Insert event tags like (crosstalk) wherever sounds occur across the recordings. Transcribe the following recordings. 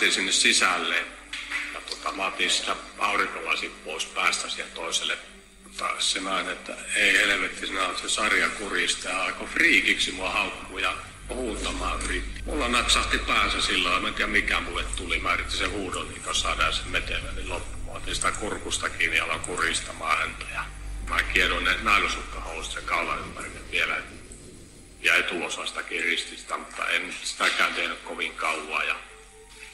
päästiin sinne sisälle ja tota, mä otin sitä aurinkolasin pois päästä siihen toiselle taas se nainen, että ei helvetti, sinä olet se sarjakurista ja aiko friikiksi mua haukkuu ja huutamaan yritti. Mulla naksahti päänsä silloin, mä en tiedä mikä mulle tuli. Mä yritin sen huudon, niin saadaan sen metelön niin loppumaan. Otin sitä kurkusta kiinni ja aloin kuristamaan häntä. Ja mä kiedoin ne nailosukkahouset sen kaulan ympärille vielä. Ja etuosasta kirististä, mutta en sitäkään tehnyt kovin kauan. Ja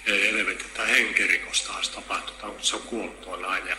ei helvetti, että henkirikosta olisi tapahtunut, mutta se on kuollut tuo nainen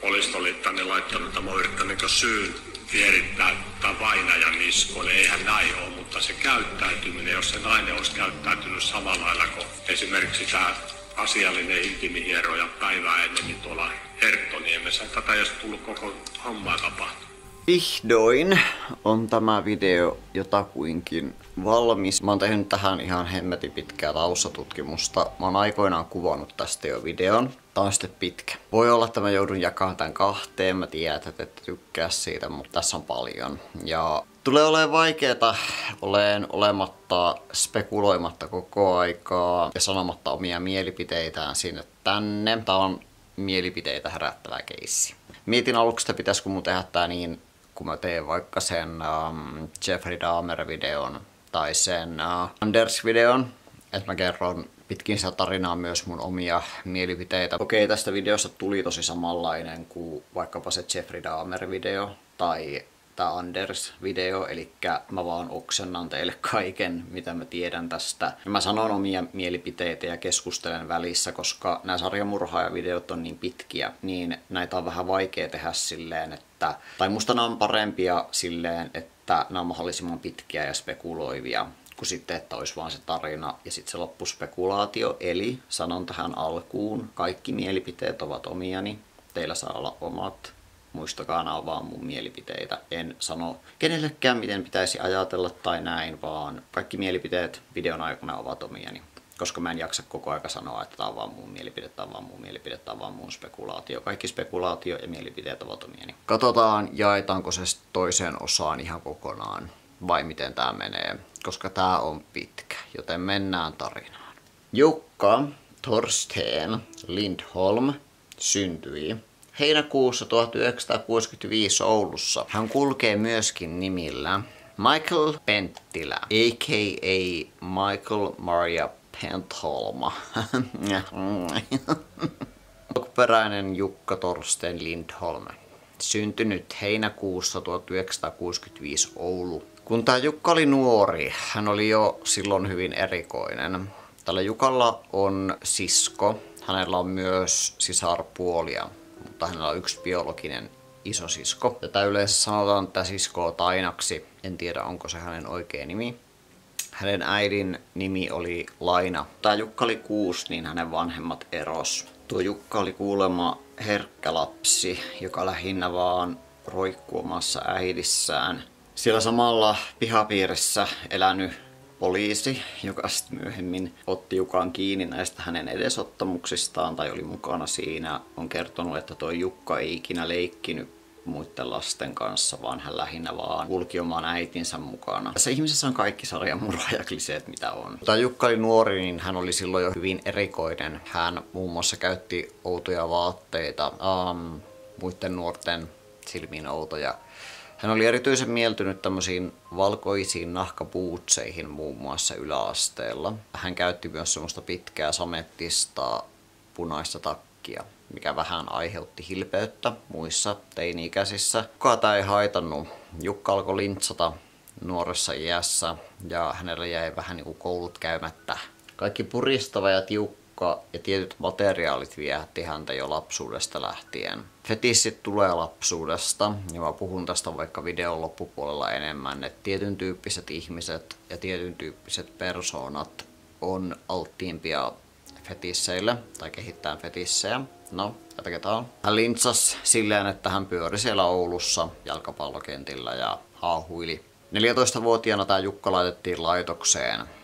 poliisit oli tänne laittanut, että mä yrittänyt syyn vierittää tämän vainajan niskoille. Eihän näin ole, mutta se käyttäytyminen, jos se nainen olisi käyttäytynyt samalla lailla kuin esimerkiksi tämä asiallinen intimihieroja päivää ennen, niin tuolla Herttoniemessä tätä ei olisi tullut koko hommaa tapahtua. Vihdoin on tämä video jotakuinkin valmis. Mä oon tehnyt tähän ihan hemmetin pitkää taustatutkimusta. Mä oon aikoinaan kuvannut tästä jo videon. Tää on sitten pitkä. Voi olla, että mä joudun jakamaan tämän kahteen. Mä tiedän, että ette tykkää siitä, mutta tässä on paljon. Ja tulee olemaan vaikeeta olen olematta spekuloimatta koko aikaa ja sanomatta omia mielipiteitään sinne tänne. Tää on mielipiteitä herättävä keissi. Mietin aluksi, että pitäisikö mun tehdä tää niin, kun mä teen vaikka sen um, Jeffrey Dahmer-videon tai sen uh, Anders-videon, että mä kerron pitkin sitä tarinaa myös mun omia mielipiteitä. Okei, tästä videosta tuli tosi samanlainen kuin vaikkapa se Jeffrey Dahmer-video tai tämä Anders-video, eli mä vaan oksennan teille kaiken, mitä mä tiedän tästä. Ja mä sanon omia mielipiteitä ja keskustelen välissä, koska nämä sarjamurhaajavideot on niin pitkiä, niin näitä on vähän vaikea tehdä silleen, että... Tai musta nämä on parempia silleen, että nämä on mahdollisimman pitkiä ja spekuloivia kuin sitten, että olisi vaan se tarina ja sitten se loppuspekulaatio. Eli sanon tähän alkuun, kaikki mielipiteet ovat omiani, teillä saa olla omat muistakaa nämä vaan mun mielipiteitä. En sano kenellekään, miten pitäisi ajatella tai näin, vaan kaikki mielipiteet videon aikana ovat omiani. Koska mä en jaksa koko aika sanoa, että tämä on vaan mun mielipide, tämä on vaan mun mielipide, tämä on vaan mun spekulaatio. Kaikki spekulaatio ja mielipiteet ovat omiani. Katsotaan, jaetaanko se toiseen osaan ihan kokonaan vai miten tämä menee, koska tämä on pitkä, joten mennään tarinaan. Jukka Torsten Lindholm syntyi heinäkuussa 1965 Oulussa. Hän kulkee myöskin nimillä Michael Penttilä, a.k.a. Michael Maria Pentholma. (laughs) Alkuperäinen Jukka Torsten Lindholm. Syntynyt heinäkuussa 1965 Oulu. Kun tämä Jukka oli nuori, hän oli jo silloin hyvin erikoinen. Tällä Jukalla on sisko. Hänellä on myös sisarpuolia mutta hänellä on yksi biologinen isosisko. Tätä yleensä sanotaan tätä siskoa Tainaksi. En tiedä, onko se hänen oikea nimi. Hänen äidin nimi oli Laina. Tämä Jukka oli kuusi, niin hänen vanhemmat eros. Tuo Jukka oli kuulemma herkkä lapsi, joka lähinnä vaan roikkuu omassa äidissään. Siellä samalla pihapiirissä elänyt poliisi, joka sitten myöhemmin otti Jukan kiinni näistä hänen edesottamuksistaan tai oli mukana siinä, on kertonut, että tuo Jukka ei ikinä leikkinyt muiden lasten kanssa, vaan hän lähinnä vaan kulki oman äitinsä mukana. Tässä ihmisessä on kaikki sarjan murhaajakliseet, mitä on. Tämä Jukka oli nuori, niin hän oli silloin jo hyvin erikoinen. Hän muun muassa käytti outoja vaatteita, um, muiden nuorten silmiin outoja hän oli erityisen mieltynyt tämmöisiin valkoisiin nahkapuutseihin muun muassa yläasteella. Hän käytti myös semmoista pitkää samettista punaista takkia, mikä vähän aiheutti hilpeyttä muissa teini-ikäisissä. Kukaan ei haitannut. Jukka alkoi lintsata nuoressa iässä ja hänellä jäi vähän niin kuin koulut käymättä. Kaikki puristava ja tiukka ruoka ja tietyt materiaalit viehätti häntä jo lapsuudesta lähtien. Fetissit tulee lapsuudesta, ja mä puhun tästä vaikka videon loppupuolella enemmän, että tietyn tyyppiset ihmiset ja tietyn tyyppiset persoonat on alttiimpia fetisseille tai kehittää fetissejä. No, jatketaan. Hän lintsas silleen, että hän pyöri siellä Oulussa jalkapallokentillä ja haahuili. 14-vuotiaana tämä Jukka laitettiin laitokseen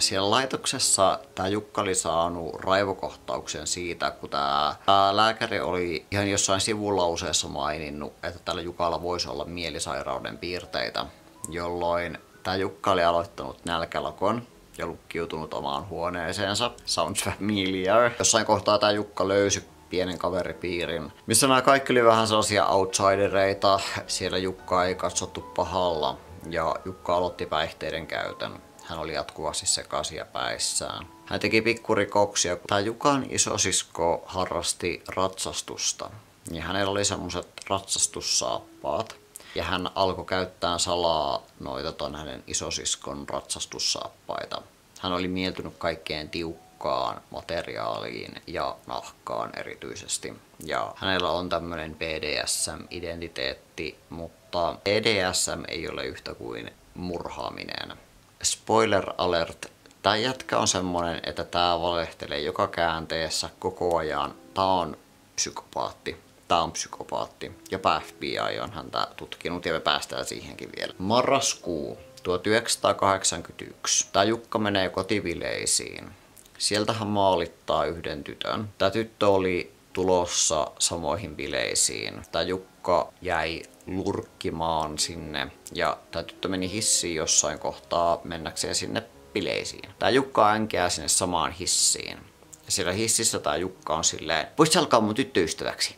siellä laitoksessa tämä Jukka oli saanut raivokohtauksen siitä, kun tämä, tämä lääkäri oli ihan jossain sivulauseessa maininnut, että tällä Jukalla voisi olla mielisairauden piirteitä, jolloin tämä Jukka oli aloittanut nälkälakon, ja lukkiutunut omaan huoneeseensa. Sounds familiar. Jossain kohtaa tämä Jukka löysi pienen kaveripiirin, missä nämä kaikki oli vähän sellaisia outsidereita. Siellä Jukka ei katsottu pahalla ja Jukka aloitti päihteiden käytön. Hän oli jatkuvasti sekaisin päissään. Hän teki pikkurikoksia. Tämä Jukan isosisko harrasti ratsastusta. Ja hänellä oli semmoset ratsastussaappaat. Ja hän alkoi käyttää salaa noita ton hänen isosiskon ratsastussaappaita. Hän oli mieltynyt kaikkeen tiukkaan materiaaliin ja nahkaan erityisesti. Ja hänellä on tämmöinen BDSM-identiteetti, mutta BDSM ei ole yhtä kuin murhaaminen. Spoiler alert, tämä jätkä on semmonen, että tää valehtelee joka käänteessä koko ajan. Tää on psykopaatti. Tää on psykopaatti. Jopa FBI on häntä tutkinut ja me päästään siihenkin vielä. Marraskuu 1981. Tää Jukka menee kotivileisiin. Sieltä hän maalittaa yhden tytön. Tää tyttö oli tulossa samoihin bileisiin. Tää Jukka jäi lurkkimaan sinne ja tämä tyttö meni hissiin jossain kohtaa mennäkseen sinne bileisiin. Tää Jukka änkeää sinne samaan hissiin. Ja siellä hississä tää Jukka on silleen, voisit alkaa mun tyttöystäväksi?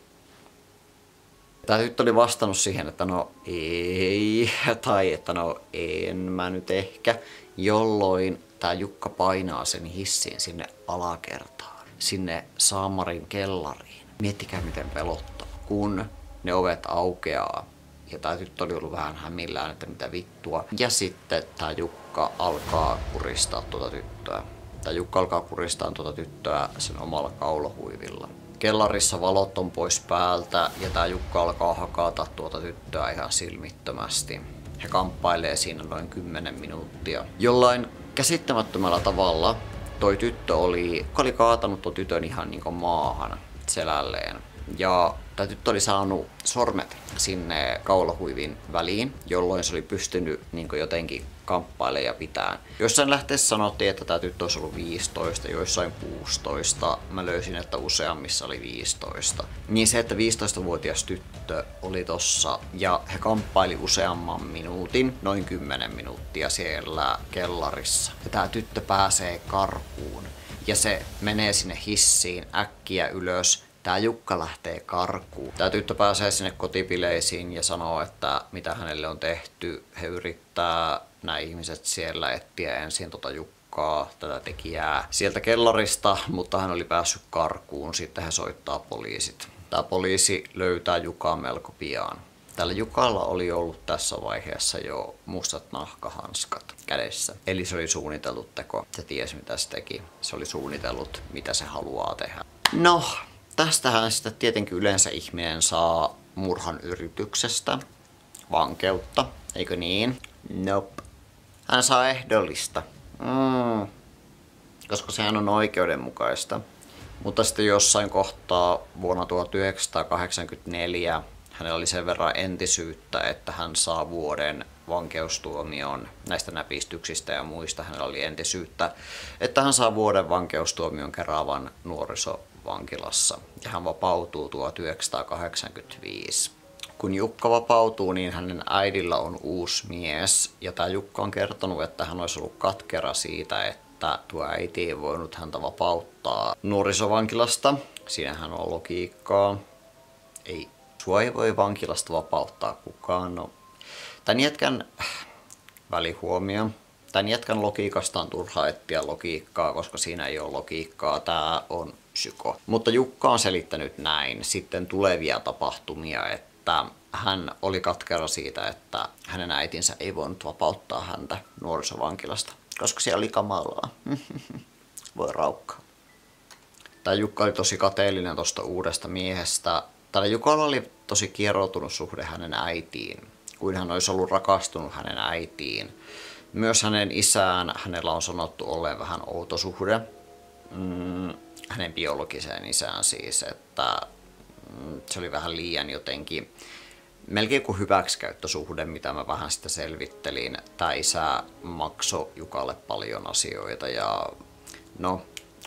Tämä tyttö oli vastannut siihen, että no ei, (laughs) tai että no en mä nyt ehkä, jolloin tämä Jukka painaa sen hissin sinne alakertaan, sinne Saamarin kellariin. Miettikää miten pelottava, kun ne ovet aukeaa ja tämä tyttö oli ollut vähän hämillään, että mitä vittua. Ja sitten tämä Jukka alkaa kuristaa tuota tyttöä. Tämä Jukka alkaa kuristaa tuota tyttöä sen omalla kaulohuivilla. Kellarissa valot on pois päältä ja tämä Jukka alkaa hakata tuota tyttöä ihan silmittömästi. He kamppailee siinä noin 10 minuuttia. Jollain käsittämättömällä tavalla toi tyttö oli, oli kaatanut tuon tytön ihan niin maahan selälleen. Ja tämä tyttö oli saanut sormet sinne kaulahuivin väliin, jolloin se oli pystynyt niin jotenkin kamppailemaan ja pitää. Jossain lähteessä sanottiin, että tämä tyttö olisi ollut 15, joissain 16. Mä löysin, että useammissa oli 15. Niin se, että 15-vuotias tyttö oli tossa ja he kamppaili useamman minuutin, noin 10 minuuttia siellä kellarissa. Ja tämä tyttö pääsee karkuun ja se menee sinne hissiin äkkiä ylös Tää Jukka lähtee karkuun. Tää tyttö pääsee sinne kotipileisiin ja sanoo, että mitä hänelle on tehty. He yrittää, nämä ihmiset siellä etsiä ensin tota Jukkaa, tätä tekijää, sieltä kellarista, mutta hän oli päässyt karkuun. Sitten he soittaa poliisit. Tämä poliisi löytää Jukan melko pian. Tällä Jukalla oli ollut tässä vaiheessa jo mustat nahkahanskat kädessä. Eli se oli suunnitellut teko. Se tiesi mitä se teki. Se oli suunnitellut mitä se haluaa tehdä. No, tästähän sitä tietenkin yleensä ihminen saa murhan yrityksestä vankeutta, eikö niin? Nope. Hän saa ehdollista. Mm. Koska sehän on oikeudenmukaista. Mutta sitten jossain kohtaa vuonna 1984 hänellä oli sen verran entisyyttä, että hän saa vuoden vankeustuomion näistä näpistyksistä ja muista. Hänellä oli entisyyttä, että hän saa vuoden vankeustuomion keraavan nuoriso vankilassa ja hän vapautuu 1985. Kun Jukka vapautuu, niin hänen äidillä on uusi mies ja tämä Jukka on kertonut, että hän olisi ollut katkera siitä, että tuo äiti ei voinut häntä vapauttaa nuorisovankilasta. Siinähän on logiikkaa. Ei, sua ei voi vankilasta vapauttaa kukaan. No, tämän jätkän välihuomio. Tämän jätkän logiikasta on turha etsiä logiikkaa, koska siinä ei ole logiikkaa. Tämä on psyko. Mutta Jukka on selittänyt näin sitten tulevia tapahtumia, että hän oli katkera siitä, että hänen äitinsä ei voinut vapauttaa häntä nuorisovankilasta, koska siellä oli kamalaa. (laughs) Voi raukka. Tämä Jukka oli tosi kateellinen tuosta uudesta miehestä. Tällä Jukalla oli tosi kieroutunut suhde hänen äitiin, kuin hän olisi ollut rakastunut hänen äitiin. Myös hänen isään hänellä on sanottu olleen vähän outo suhde. Mm, hänen biologiseen isään siis, että mm, se oli vähän liian jotenkin melkein kuin hyväksikäyttösuhde, mitä mä vähän sitä selvittelin. Tämä isä maksoi Jukalle paljon asioita ja no,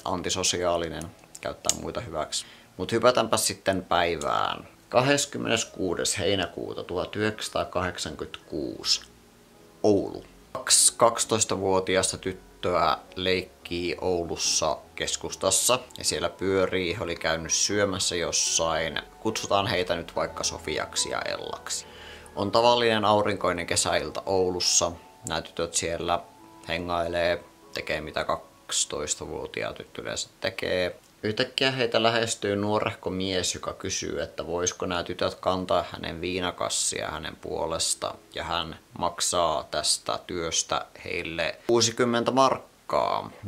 antisosiaalinen, käyttää muita hyväksi. Mutta hypätäänpä sitten päivään. 26. heinäkuuta 1986 Oulu. Kaksi 12-vuotiaasta tyttöä leikkii Oulussa keskustassa ja siellä pyörii. He oli käynyt syömässä jossain. Kutsutaan heitä nyt vaikka Sofiaksi ja Ellaksi. On tavallinen aurinkoinen kesäilta Oulussa. Nämä tytöt siellä hengailee, tekee mitä 12-vuotiaat tyttö yleensä tekee. Yhtäkkiä heitä lähestyy nuorehko mies, joka kysyy, että voisiko nämä tytöt kantaa hänen viinakassia hänen puolesta. Ja hän maksaa tästä työstä heille 60 markkaa,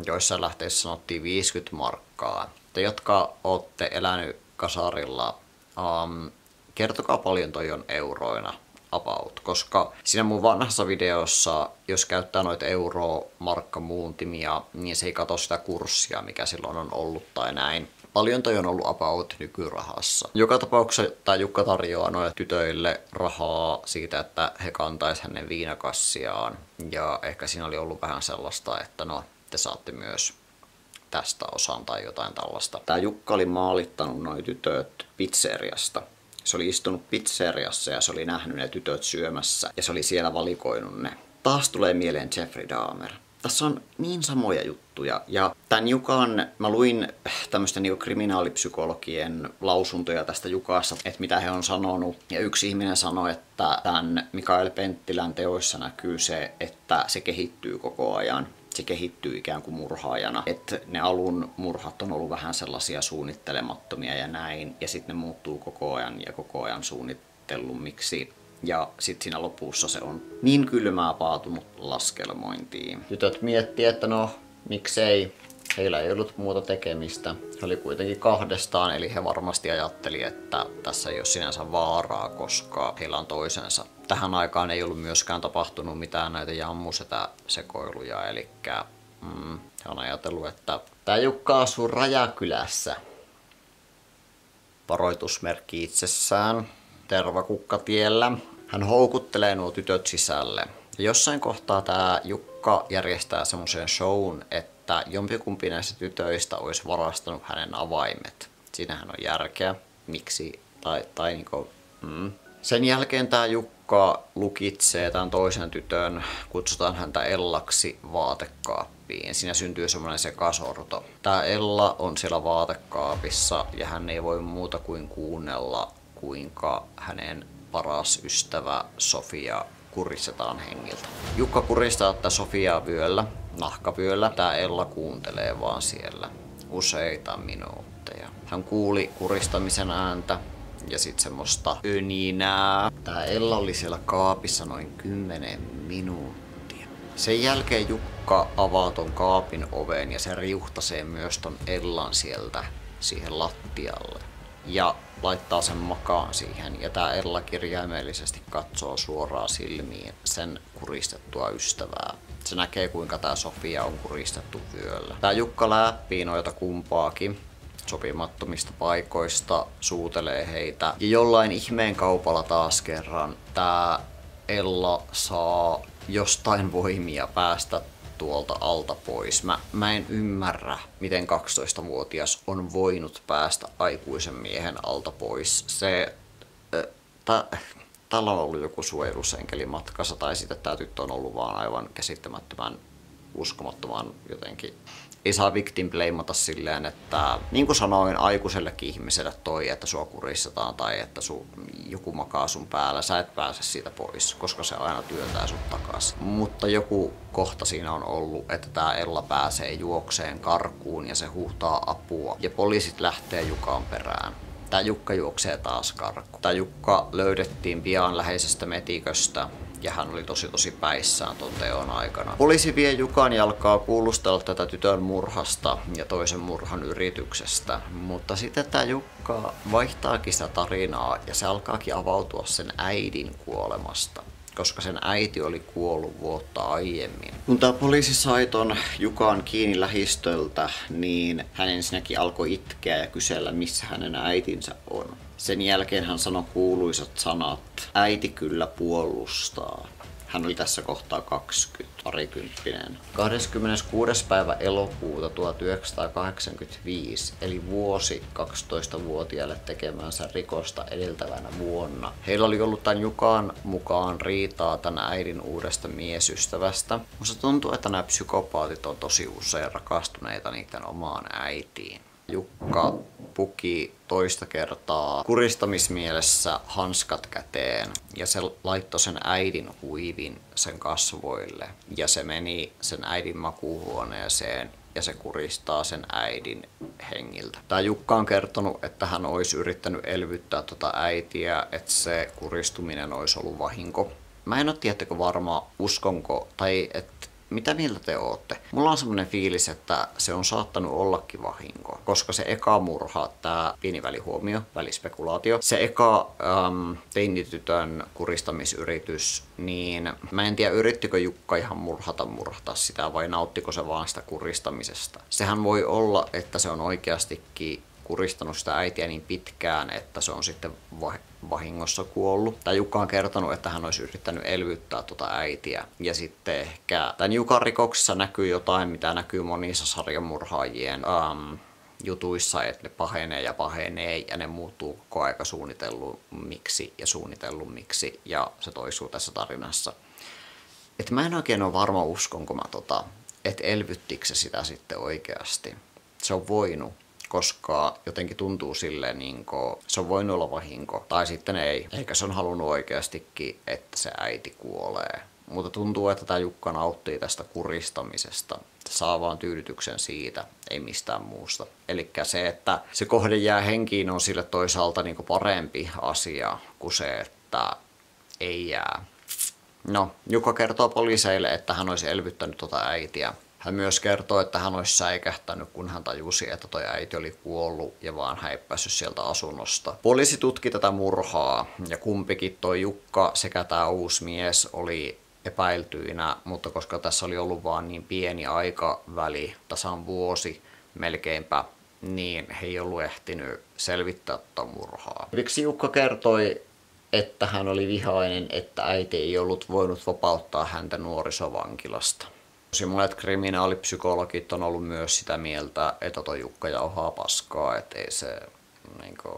joissa lähteessä sanottiin 50 markkaa. Te, jotka olette elänyt kasarilla, um, kertokaa paljon toi on euroina about, koska siinä mun vanhassa videossa, jos käyttää noita euro-markkamuuntimia, niin se ei katso sitä kurssia, mikä silloin on ollut tai näin. Paljon toi on ollut about nykyrahassa. Joka tapauksessa tämä Jukka tarjoaa noille tytöille rahaa siitä, että he kantaisi hänen viinakassiaan. Ja ehkä siinä oli ollut vähän sellaista, että no, te saatte myös tästä osan tai jotain tällaista. Tämä Jukka oli maalittanut noin tytöt pizzeriasta se oli istunut pizzeriassa ja se oli nähnyt ne tytöt syömässä ja se oli siellä valikoinut ne. Taas tulee mieleen Jeffrey Dahmer. Tässä on niin samoja juttuja. Ja tämän Jukan, mä luin tämmöistä niinku kriminaalipsykologien lausuntoja tästä Jukasta, että mitä he on sanonut. Ja yksi ihminen sanoi, että tämän Mikael Penttilän teoissa näkyy se, että se kehittyy koko ajan se kehittyy ikään kuin murhaajana. Että ne alun murhat on ollut vähän sellaisia suunnittelemattomia ja näin, ja sitten ne muuttuu koko ajan ja koko ajan suunnittelummiksi. Ja sitten siinä lopussa se on niin kylmää paatunut laskelmointiin. Tytöt miettii, että no miksei, heillä ei ollut muuta tekemistä. He oli kuitenkin kahdestaan, eli he varmasti ajatteli, että tässä ei ole sinänsä vaaraa, koska heillä on toisensa tähän aikaan ei ollut myöskään tapahtunut mitään näitä jammusetä sekoiluja, eli mm, he on ajatellut, että tämä Jukka asuu Rajakylässä. Varoitusmerkki itsessään Tervakukkatiellä. Hän houkuttelee nuo tytöt sisälle. Ja jossain kohtaa tämä Jukka järjestää semmoisen shown, että jompikumpi näistä tytöistä olisi varastanut hänen avaimet. Siinähän on järkeä. Miksi? Tai, tai niinku, mm. Sen jälkeen tämä Jukka lukitsee tämän toisen tytön, kutsutaan häntä Ellaksi vaatekaappiin. Siinä syntyy semmoinen sekasorto. Tämä Ella on siellä vaatekaapissa ja hän ei voi muuta kuin kuunnella, kuinka hänen paras ystävä Sofia kuristetaan hengiltä. Jukka kuristaa tätä Sofiaa vyöllä, nahkavyöllä. Tämä Ella kuuntelee vaan siellä useita minuutteja. Hän kuuli kuristamisen ääntä, ja sitten semmoista öninää. Tää Ella oli siellä kaapissa noin 10 minuuttia. Sen jälkeen Jukka avaa ton kaapin oven ja se riuhtasee myös ton Ellan sieltä siihen lattialle. Ja laittaa sen makaan siihen ja tää Ella kirjaimellisesti katsoo suoraan silmiin sen kuristettua ystävää. Se näkee kuinka tää Sofia on kuristettu vyöllä. Tää Jukka läppii noita kumpaakin sopimattomista paikoista, suutelee heitä. Ja jollain ihmeen kaupalla taas kerran tämä Ella saa jostain voimia päästä tuolta alta pois. Mä, mä en ymmärrä, miten 12-vuotias on voinut päästä aikuisen miehen alta pois. Se... Äh, Täällä on ollut joku suojelusenkeli matkassa tai sitten tämä tyttö on ollut vaan aivan käsittämättömän uskomattoman jotenkin ei saa victim blameata silleen, että niin kuin sanoin aikuisellekin ihmiselle toi, että sua kuristetaan tai että su, joku makaa sun päällä, sä et pääse siitä pois, koska se aina työntää sut takaisin. Mutta joku kohta siinä on ollut, että tämä Ella pääsee juokseen karkuun ja se huutaa apua ja poliisit lähtee Jukan perään. Tämä Jukka juoksee taas karkuun. Tämä Jukka löydettiin pian läheisestä metiköstä ja hän oli tosi tosi päissään ton teon aikana. Poliisi vie Jukan ja alkaa kuulustella tätä tytön murhasta ja toisen murhan yrityksestä, mutta sitten tämä Jukka vaihtaakin sitä tarinaa ja se alkaakin avautua sen äidin kuolemasta koska sen äiti oli kuollut vuotta aiemmin. Kun tämä poliisi sai ton Jukan kiinni lähistöltä, niin hän ensinnäkin alkoi itkeä ja kysellä, missä hänen äitinsä on. Sen jälkeen hän sanoi kuuluisat sanat, äiti kyllä puolustaa. Hän oli tässä kohtaa 20, parikymppinen. 26. päivä elokuuta 1985, eli vuosi 12-vuotiaille tekemänsä rikosta edeltävänä vuonna. Heillä oli ollut tämän Jukan mukaan riitaa tämän äidin uudesta miesystävästä. Musta tuntuu, että nämä psykopaatit on tosi usein rakastuneita niiden omaan äitiin. Jukka puki toista kertaa kuristamismielessä hanskat käteen ja se laittoi sen äidin huivin sen kasvoille ja se meni sen äidin makuuhuoneeseen ja se kuristaa sen äidin hengiltä. Tämä Jukka on kertonut, että hän olisi yrittänyt elvyttää tuota äitiä, että se kuristuminen olisi ollut vahinko. Mä en ole tiettäkö varma, uskonko, tai että mitä mieltä te ootte? Mulla on semmoinen fiilis, että se on saattanut ollakin vahinko, koska se eka murha, tämä pieni välihuomio, välispekulaatio, se eka äm, teinitytön kuristamisyritys, niin mä en tiedä yrittikö Jukka ihan murhata murhata sitä vai nauttiko se vaan sitä kuristamisesta. Sehän voi olla, että se on oikeastikin kuristanut sitä äitiä niin pitkään, että se on sitten vahingossa kuollut. Tai Jukka on kertonut, että hän olisi yrittänyt elvyttää tuota äitiä. Ja sitten ehkä tämän Jukan rikoksessa näkyy jotain, mitä näkyy monissa sarjamurhaajien um, jutuissa, että ne pahenee ja pahenee ja ne muuttuu koko aika suunnitellummiksi ja suunnitellummiksi ja se toistuu tässä tarinassa. Et mä en oikein ole varma uskonko mä tota, että elvyttikö se sitä sitten oikeasti. Se on voinut, koska jotenkin tuntuu silleen, niin kuin, se on voinut olla vahinko, tai sitten ei. Eikä se on halunnut oikeastikin, että se äiti kuolee. Mutta tuntuu, että tämä Jukka nauttii tästä kuristamisesta. Saa vaan tyydytyksen siitä, ei mistään muusta. Eli se, että se kohde jää henkiin, on sille toisaalta niin parempi asia kuin se, että ei jää. No, Jukka kertoo poliiseille, että hän olisi elvyttänyt tuota äitiä hän myös kertoo, että hän olisi säikähtänyt, kun hän tajusi, että toi äiti oli kuollut ja vaan häippässyt sieltä asunnosta. Poliisi tutki tätä murhaa ja kumpikin toi Jukka sekä tämä uusi mies oli epäiltyinä, mutta koska tässä oli ollut vaan niin pieni aikaväli, tasan vuosi melkeinpä, niin he ei ollut ehtinyt selvittää tätä murhaa. Miksi Jukka kertoi, että hän oli vihainen, että äiti ei ollut voinut vapauttaa häntä nuorisovankilasta. Tosi monet kriminaalipsykologit on ollut myös sitä mieltä, että toi Jukka jauhaa paskaa, että ei se niin kuin,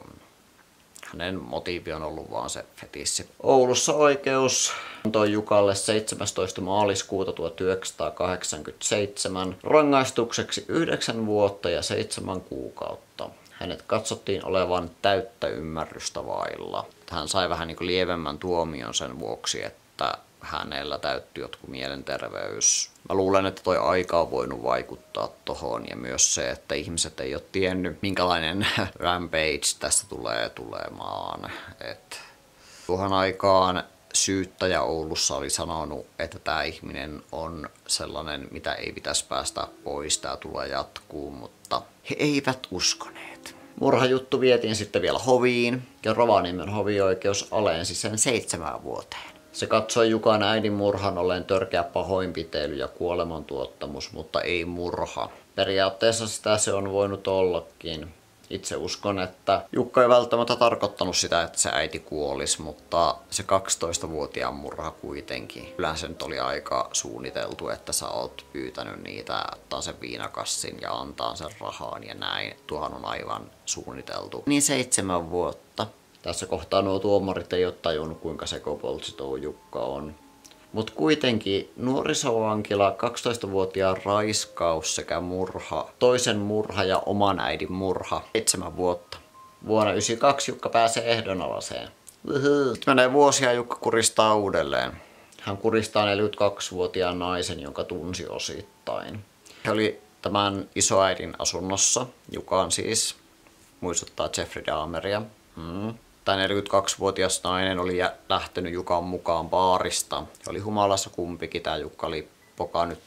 hänen motiivi on ollut vaan se fetissi. Oulussa oikeus antoi Jukalle 17. maaliskuuta 1987 rangaistukseksi 9 vuotta ja 7 kuukautta. Hänet katsottiin olevan täyttä ymmärrystä vailla. Hän sai vähän niin lievemmän tuomion sen vuoksi, että hänellä täytty jotkut mielenterveys. Mä luulen, että toi aika on voinut vaikuttaa tohon ja myös se, että ihmiset ei ole tiennyt, minkälainen (laughs) rampage tästä tulee tulemaan. Et tuohon aikaan syyttäjä Oulussa oli sanonut, että tämä ihminen on sellainen, mitä ei pitäisi päästä pois, tämä tulee jatkuu, mutta he eivät uskoneet. Murhajuttu vietiin sitten vielä hoviin ja Rovaniemen hovioikeus alensi sen seitsemään vuoteen. Se katsoi Jukan äidin murhan olleen törkeä pahoinpitely ja kuolemantuottamus, mutta ei murha. Periaatteessa sitä se on voinut ollakin. Itse uskon, että Jukka ei välttämättä tarkoittanut sitä, että se äiti kuolisi, mutta se 12-vuotiaan murha kuitenkin. Yleensä nyt oli aika suunniteltu, että sä oot pyytänyt niitä, ottaa sen viinakassin ja antaa sen rahaan ja näin. Tuohan on aivan suunniteltu. Niin seitsemän vuotta. Tässä kohtaa nuo tuomarit ei ole tajunnut, kuinka sekopoltsi tuo Jukka on. Mutta kuitenkin nuorisovankila, 12-vuotiaan raiskaus sekä murha, toisen murha ja oman äidin murha, 7 vuotta. Vuonna 92 Jukka pääsee ehdonalaiseen. Sitten menee vuosia Jukka kuristaa uudelleen. Hän kuristaa 42-vuotiaan naisen, jonka tunsi osittain. He oli tämän isoäidin asunnossa, Jukan siis, muistuttaa Jeffrey Dahmeria. Mm tämä 42-vuotias nainen oli lähtenyt Jukan mukaan baarista. He oli humalassa kumpikin. Tämä Jukka oli pokannut,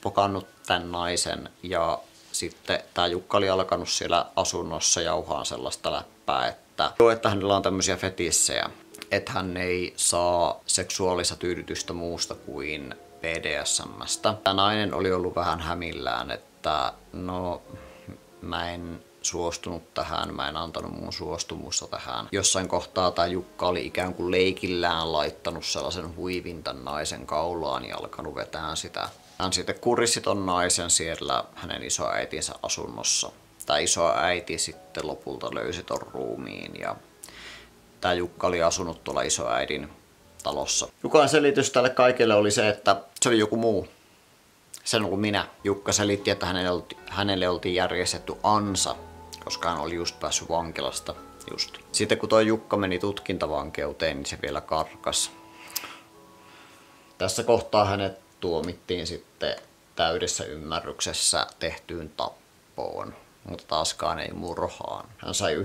pokannut tämän naisen ja sitten tämä Jukka oli alkanut siellä asunnossa jauhaan sellaista läppää, että, että hänellä on tämmöisiä fetissejä, että hän ei saa seksuaalista tyydytystä muusta kuin BDSMstä. Tämä nainen oli ollut vähän hämillään, että no mä en suostunut tähän, mä en antanut mun suostumusta tähän. Jossain kohtaa tämä Jukka oli ikään kuin leikillään laittanut sellaisen huivintan naisen kaulaan ja alkanut vetää sitä. Hän sitten kuristi ton naisen siellä hänen isoäitinsä asunnossa. Tämä isoäiti sitten lopulta löysi ton ruumiin ja tämä Jukka oli asunut tuolla isoäidin talossa. Jukan selitys tälle kaikille oli se, että se oli joku muu. Se on ollut minä. Jukka selitti, että hänelle oltiin järjestetty ansa, koska hän oli just päässyt vankilasta. Just. Sitten kun tuo Jukka meni tutkintavankeuteen, niin se vielä karkas. Tässä kohtaa hänet tuomittiin sitten täydessä ymmärryksessä tehtyyn tappoon mutta taaskaan ei murhaan. Hän sai 9,5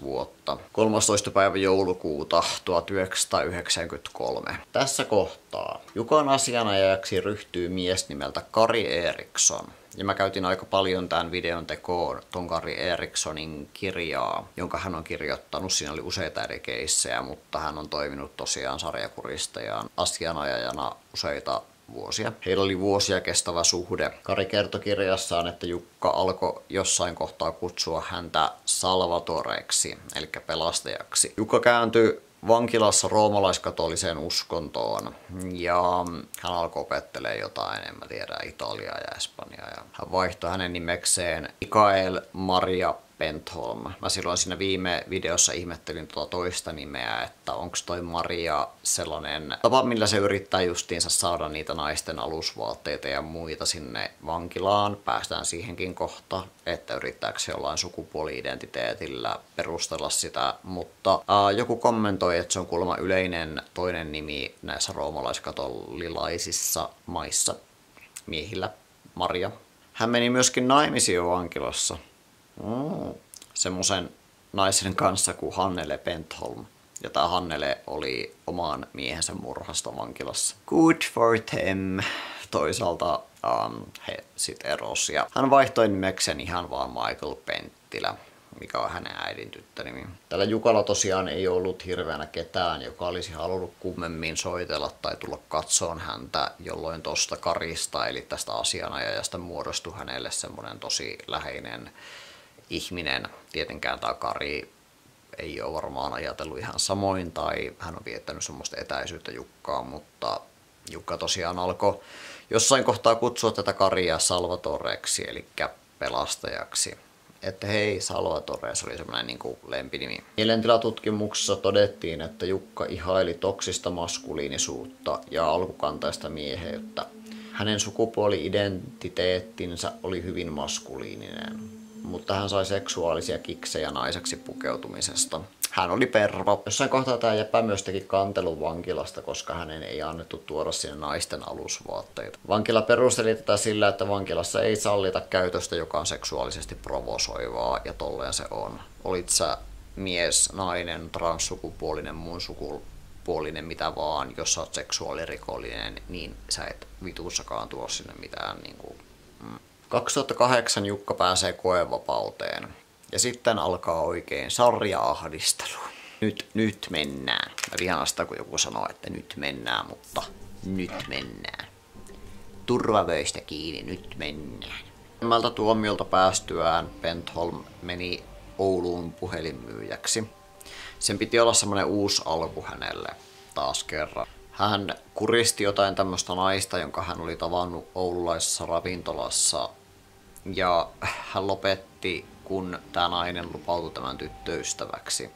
vuotta. 13. päivä joulukuuta 1993. Tässä kohtaa Jukan asianajajaksi ryhtyy mies nimeltä Kari Eriksson. Ja mä käytin aika paljon tämän videon tekoon ton Kari Erikssonin kirjaa, jonka hän on kirjoittanut. Siinä oli useita eri keissejä, mutta hän on toiminut tosiaan sarjakuristajan asianajajana useita vuosia. Heillä oli vuosia kestävä suhde. Kari kertoi kirjassaan, että Jukka alkoi jossain kohtaa kutsua häntä Salvatoreksi, eli pelastajaksi. Jukka kääntyi vankilassa roomalaiskatoliseen uskontoon ja hän alkoi opettelemaan jotain, en mä tiedä, Italiaa ja Espanjaa. Ja hän vaihtoi hänen nimekseen Mikael Maria Pentholm. Mä silloin siinä viime videossa ihmettelin tuota toista nimeä, että onko toi Maria sellainen tapa, millä se yrittää justiinsa saada niitä naisten alusvaatteita ja muita sinne vankilaan. Päästään siihenkin kohta, että yrittääkö se jollain sukupuoli-identiteetillä perustella sitä, mutta ää, joku kommentoi, että se on kuulemma yleinen toinen nimi näissä roomalaiskatolilaisissa maissa miehillä, Maria. Hän meni myöskin naimisiin vankilassa Mm. semmoisen naisen kanssa kuin Hannele Pentholm. Ja tämä Hannele oli oman miehensä murhasta vankilassa. Good for them. Toisaalta um, he sitten erosi. Ja hän vaihtoi nimekseen ihan vaan Michael Penttilä mikä on hänen äidin tyttönimi. Tällä Jukalla tosiaan ei ollut hirveänä ketään, joka olisi halunnut kummemmin soitella tai tulla katsoon häntä, jolloin tuosta Karista, eli tästä asianajajasta muodostui hänelle semmoinen tosi läheinen ihminen. Tietenkään tämä Kari ei ole varmaan ajatellut ihan samoin tai hän on viettänyt semmoista etäisyyttä Jukkaa, mutta Jukka tosiaan alkoi jossain kohtaa kutsua tätä Karia Salvatoreksi, eli pelastajaksi. Että hei, Salvatore, se oli semmoinen niin lempinimi. Mielentilatutkimuksessa todettiin, että Jukka ihaili toksista maskuliinisuutta ja alkukantaista mieheyttä. Hänen sukupuoli-identiteettinsä oli hyvin maskuliininen mutta hän sai seksuaalisia kiksejä naiseksi pukeutumisesta. Hän oli pervo. Jossain kohtaa tämä Jeppä myös teki kantelun vankilasta, koska hänen ei annettu tuoda sinne naisten alusvaatteita. Vankila perusteli tätä sillä, että vankilassa ei sallita käytöstä, joka on seksuaalisesti provosoivaa, ja tolleen se on. Olit sä mies, nainen, transsukupuolinen, muun sukupuolinen, mitä vaan, jos sä oot seksuaalirikollinen, niin sä et vitussakaan tuo sinne mitään niin kuin, 2008 Jukka pääsee koevapauteen. Ja sitten alkaa oikein sarja-ahdistelu. Nyt, nyt mennään. Mä vihaan sitä, kun joku sanoo, että nyt mennään, mutta nyt mennään. Turvavöistä kiinni, nyt mennään. Mältä tuomiolta päästyään Pentholm meni Ouluun puhelinmyyjäksi. Sen piti olla semmoinen uusi alku hänelle taas kerran. Hän kuristi jotain tämmöistä naista, jonka hän oli tavannut oululaisessa ravintolassa. Ja hän lopetti, kun tämä nainen lupautui tämän tyttöystäväksi.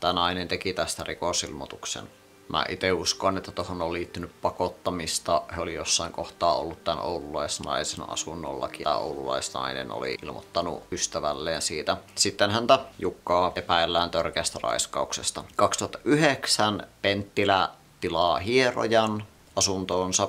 Tämä nainen teki tästä rikosilmoituksen. Mä itse uskon, että tuohon on liittynyt pakottamista. He oli jossain kohtaa ollut tämän oululaisnaisen asunnollakin. Tämä oululaisnainen oli ilmoittanut ystävälleen siitä. Sitten häntä Jukkaa epäillään törkeästä raiskauksesta. 2009 Penttilä tilaa hierojan asuntoonsa.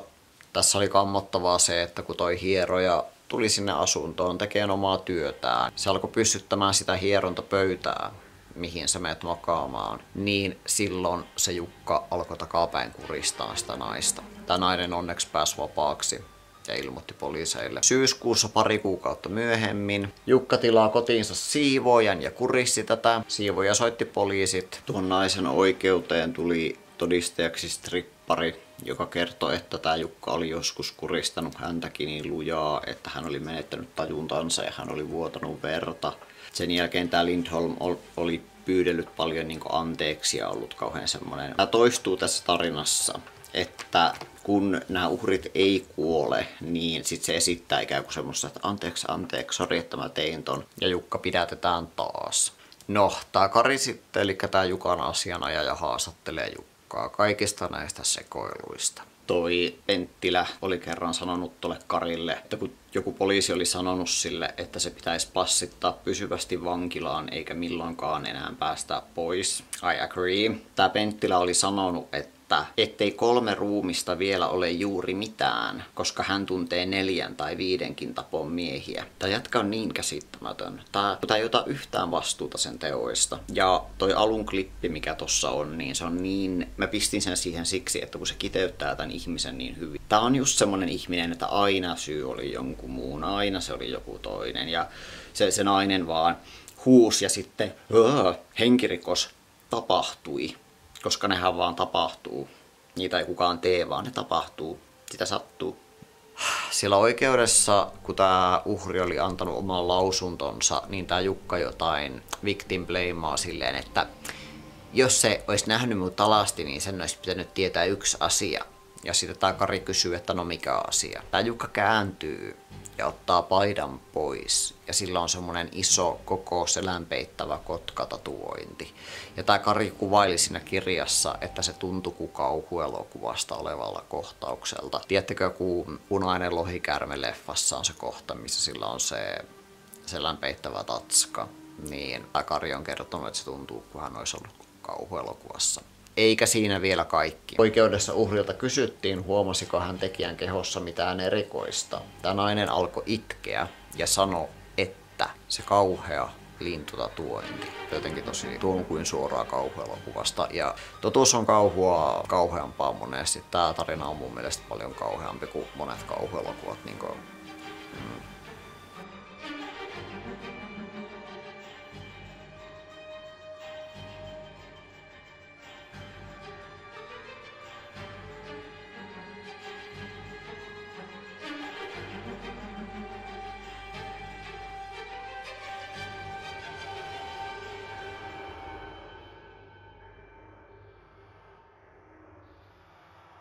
Tässä oli kammottavaa se, että kun toi hieroja tuli sinne asuntoon tekemään omaa työtään, se alkoi pystyttämään sitä hierontapöytää, mihin sä menet makaamaan, niin silloin se Jukka alkoi takapäin kuristaa sitä naista. Tämä nainen onneksi pääsi vapaaksi ja ilmoitti poliiseille. Syyskuussa pari kuukautta myöhemmin Jukka tilaa kotiinsa siivojan ja kuristi tätä. Siivoja soitti poliisit. Tuon naisen oikeuteen tuli todistajaksi strippari, joka kertoi, että tämä Jukka oli joskus kuristanut häntäkin niin lujaa, että hän oli menettänyt tajuntansa ja hän oli vuotanut verta. Sen jälkeen tämä Lindholm oli pyydellyt paljon niin anteeksi ja ollut kauhean semmoinen. Tämä toistuu tässä tarinassa, että kun nämä uhrit ei kuole, niin sitten se esittää ikään kuin semmoista, että anteeksi, anteeksi, sori, että mä tein ton. Ja Jukka pidätetään taas. No, tämä Kari sitten, eli tämä Jukan asianajaja haastattelee Jukkaa kaikista näistä sekoiluista. Toi Penttilä oli kerran sanonut tuolle Karille, että kun joku poliisi oli sanonut sille, että se pitäisi passittaa pysyvästi vankilaan eikä milloinkaan enää päästä pois. I agree. Tämä Penttilä oli sanonut, että että ettei kolme ruumista vielä ole juuri mitään, koska hän tuntee neljän tai viidenkin tapon miehiä. Tämä jätkä on niin käsittämätön. Tämä, tämä ei ota yhtään vastuuta sen teoista. Ja toi alun klippi, mikä tossa on, niin se on niin... Mä pistin sen siihen siksi, että kun se kiteyttää tämän ihmisen niin hyvin. Tämä on just semmonen ihminen, että aina syy oli jonkun muun, aina se oli joku toinen. Ja se, se nainen vaan huusi ja sitten henkirikos tapahtui koska nehän vaan tapahtuu. Niitä ei kukaan tee, vaan ne tapahtuu. Sitä sattuu. Siellä oikeudessa, kun tämä uhri oli antanut oman lausuntonsa, niin tämä Jukka jotain victim blamaa silleen, että jos se olisi nähnyt mut alasti, niin sen olisi pitänyt tietää yksi asia. Ja sitten tämä Kari kysyy, että no mikä asia. Tämä Jukka kääntyy ja ottaa paidan pois. Ja sillä on semmoinen iso, koko selän peittävä kotkatatuointi. Ja tämä Kari kuvaili siinä kirjassa, että se tuntui kuin kauhuelokuvasta olevalla kohtaukselta. Tiedättekö, kun Punainen lohikärme leffassa on se kohta, missä sillä on se selän peittävä tatska. Niin Kari on kertonut, että se tuntuu, kun hän olisi ollut kauhuelokuvassa. Eikä siinä vielä kaikki. Oikeudessa uhrilta kysyttiin, huomasiko hän tekijän kehossa mitään erikoista. Tämä nainen alkoi itkeä ja sanoi, että se kauhea lintutatuointi. Jotenkin tosi tuon kuin suoraa kauhuelokuvasta. Ja totuus on kauhua kauheampaa monesti. Tämä tarina on mun mielestä paljon kauheampi kuin monet kauhuelokuvat. Niin kuin, mm.